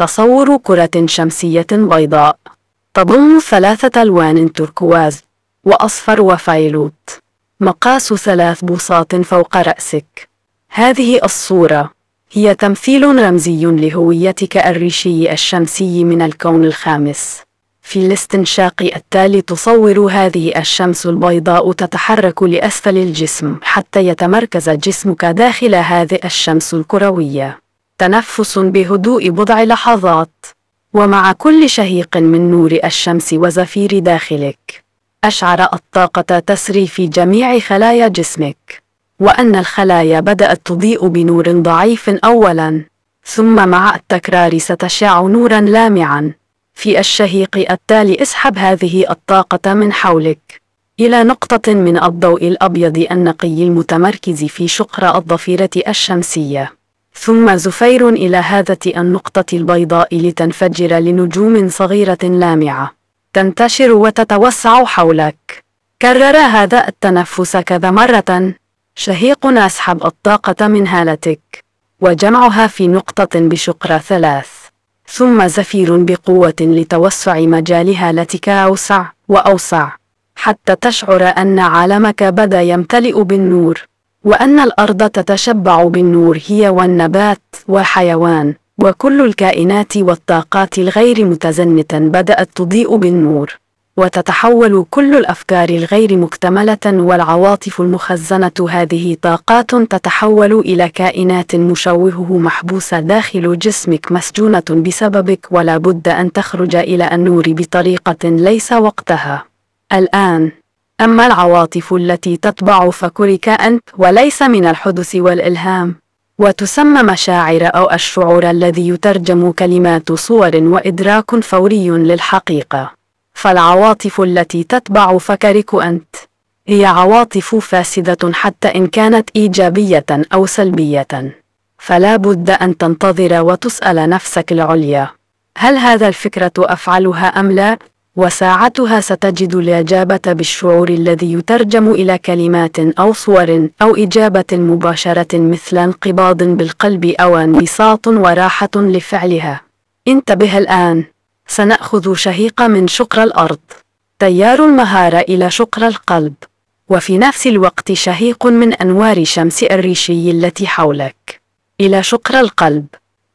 تصور كرة شمسية بيضاء تضم ثلاثة ألوان تركواز وأصفر وفايلوت مقاس ثلاث بوصات فوق رأسك. هذه الصورة هي تمثيل رمزي لهويتك الريشي الشمسي من الكون الخامس. في الاستنشاق التالي تصور هذه الشمس البيضاء تتحرك لأسفل الجسم حتى يتمركز جسمك داخل هذه الشمس الكروية. تنفس بهدوء بضع لحظات. ومع كل شهيق من نور الشمس وزفير داخلك أشعر الطاقة تسري في جميع خلايا جسمك. وأن الخلايا بدأت تضيء بنور ضعيف أولاً ثم مع التكرار ستشع نورا لامعا. في الشهيق التالي اسحب هذه الطاقة من حولك. إلى نقطة من الضوء الأبيض النقي المتمركز في شقر الضفيرة الشمسية. ثم زفير إلى هذة النقطة البيضاء لتنفجر لنجوم صغيرة لامعة. تنتشر وتتوسع حولك. كرر هذا التنفس كذا مرة. شهيق أسحب الطاقة من هالتك. وجمعها في نقطة بشقر ثلاث. ثم زفير بقوة لتوسع مجال هالتك أوسع وأوسع. حتى تشعر أن عالمك بدأ يمتلئ بالنور. وأن الأرض تتشبع بالنور هي والنبات والحيوان وكل الكائنات والطاقات الغير متزنة بدأت تضيء بالنور. وتتحول كل الأفكار الغير مكتملة والعواطف المخزنة هذه طاقات تتحول إلى كائنات مشوهه محبوسة داخل جسمك مسجونة بسببك ولا بد أن تخرج إلى النور بطريقة ليس وقتها. الآن أما العواطف التي تطبع فكرك أنت وليس من الحدث والإلهام. وتسمى مشاعر أو الشعور الذي يترجم كلمات صور وإدراك فوري للحقيقة. فالعواطف التي تتبع فكرك أنت هي عواطف فاسدة حتى إن كانت إيجابية أو سلبية. فلا بد أن تنتظر وتسأل نفسك العليا. هل هذا الفكرة أفعلها أم لا؟ وساعتها ستجد الإجابة بالشعور الذي يترجم إلى كلمات أو صور أو إجابة مباشرة مثل انقباض بالقلب أو انبساط وراحة لفعلها. انتبه الآن، سنأخذ شهيق من شقر الأرض، تيار المهارة إلى شقر القلب، وفي نفس الوقت شهيق من أنوار شمس الريشي التي حولك، إلى شقر القلب،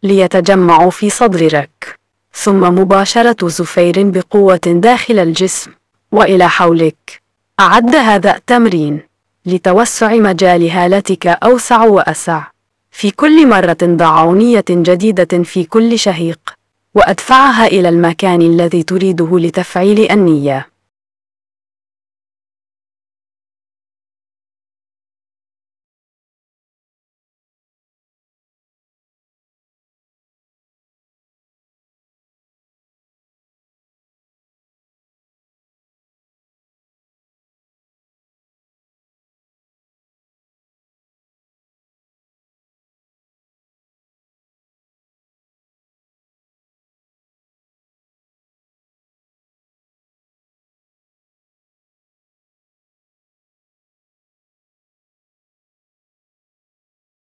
ليتجمعوا في صدرك. ثم مباشرة زفير بقوة داخل الجسم وإلى حولك. أعد هذا التمرين لتوسع مجال هالتك أوسع وأسع. في كل مرة ضع عونية جديدة في كل شهيق وأدفعها إلى المكان الذي تريده لتفعيل النية.